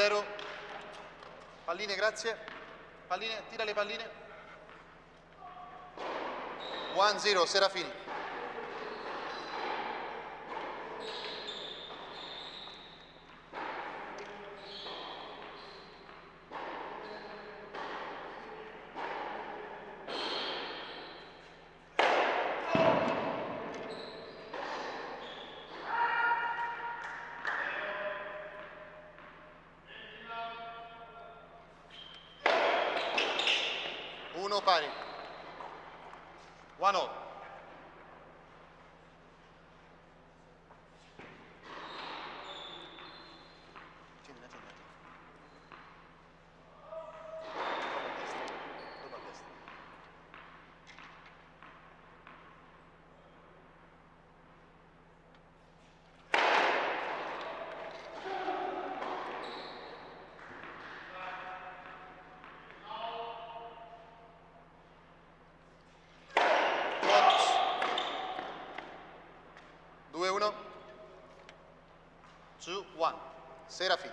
1-0. Palline, grazie. Palline, tira le palline. 1-0, Serafini. Bruno party. 1 0. 2-1. Serafini.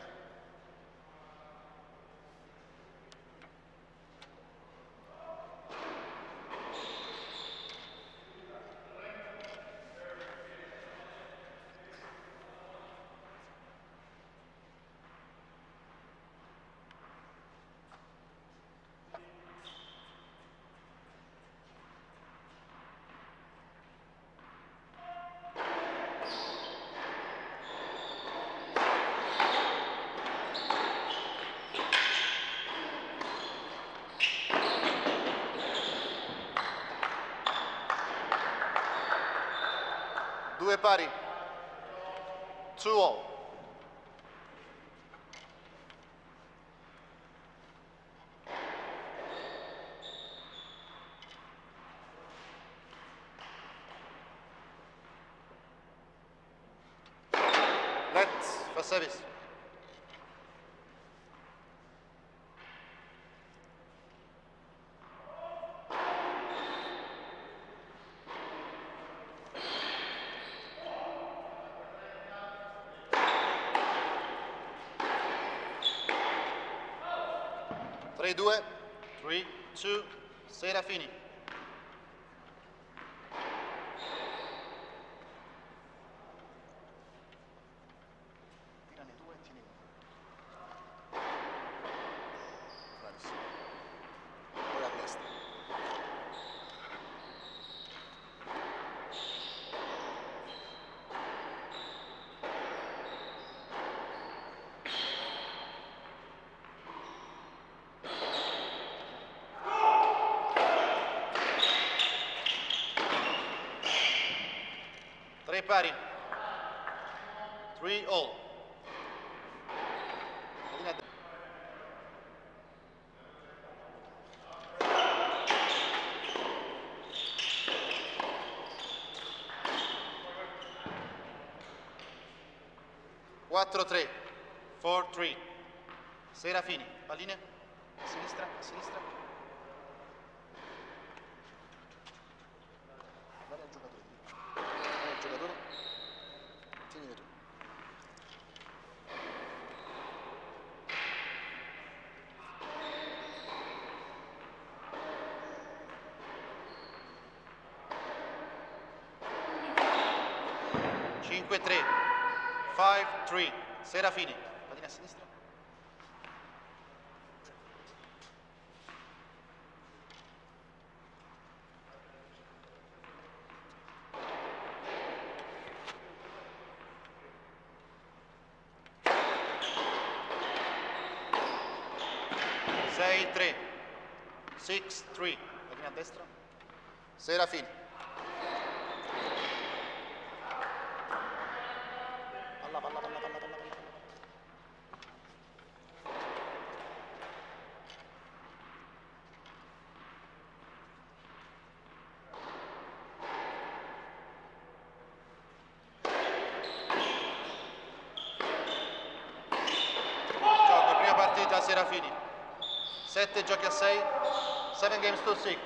Due pari. Two all. Let's for service. Three, due. Three, two. Serafini. Tirane due e tieni uno. Bravissimo. Poi a destra. Tre pari. Three all. Quattro tre. Four three. Serafini. Palline. A sinistra, a sinistra. 5-3, Serafini, patina a sinistra. Sei, tre, six, three, patina a destra. Serafini. Serafini. 7 giochi a 6, 7 games to 6.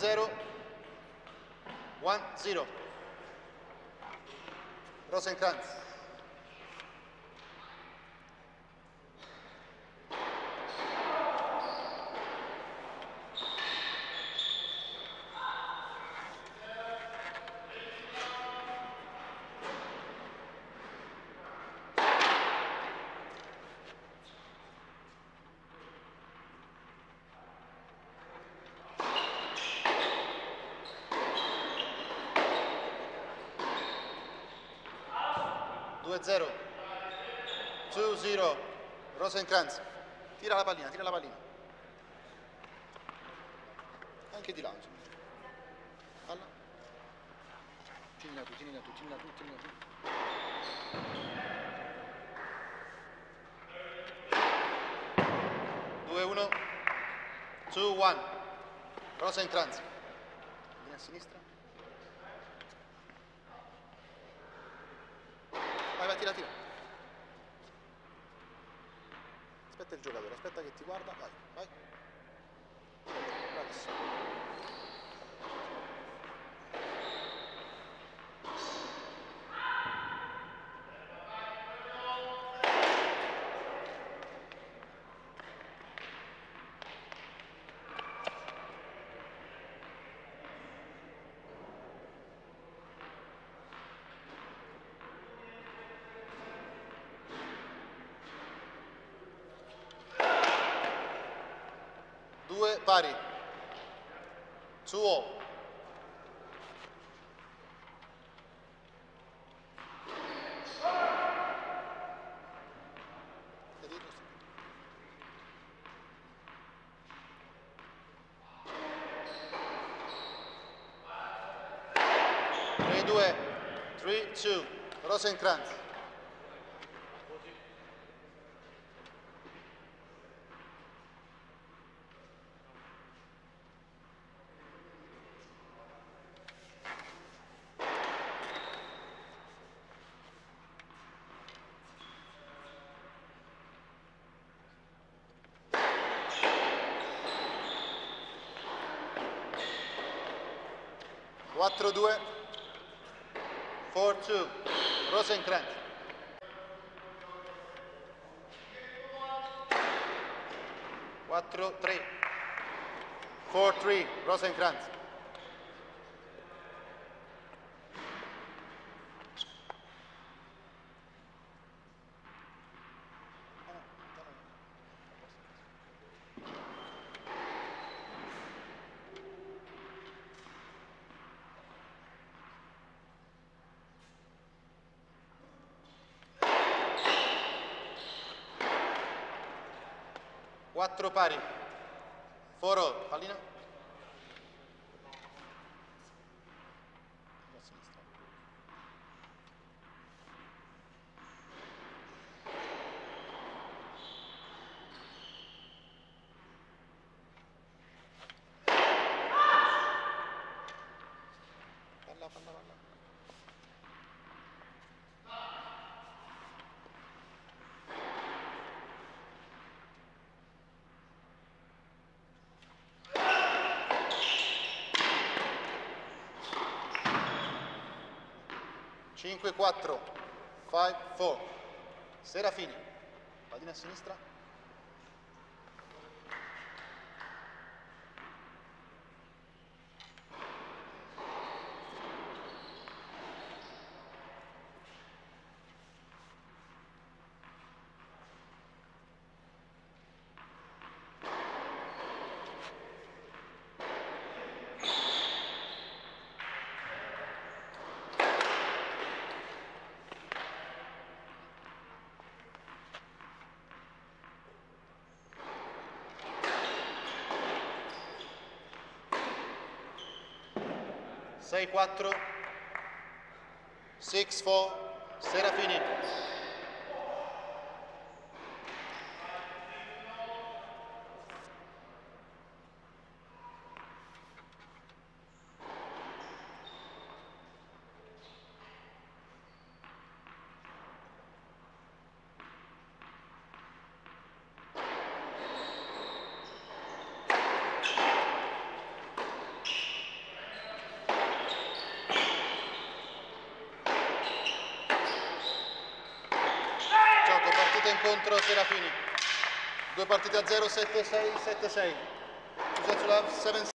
Zero. One zero. Rosencrantz. 2-0. 2-0. Rosenkranz. Tira la pallina, tira la pallina. Anche di là. Palla. Tienila tu, tienila tu, tienila tu, tienila tu. Due, uno. 2-1. Rosenkranz. Viene a sinistra. Tira, tira. Aspetta il giocatore, aspetta che ti guarda, vai, vai. Bravissimo. Due pari. Due, three, two, Rosenkrantz. 4-2-4-2 Rosenkrantz Quattro, tre, four, three, Rosenkrantz. 4 pari. Foro, pallina. 5, 4, 5, 4, Serafini, pallina a sinistra, Sei, quattro. Six, four. Serafini. Contro Serafini. Due partite a 0, 7-6, 7-6. Sulla 7